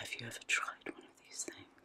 Have you ever tried one of these things?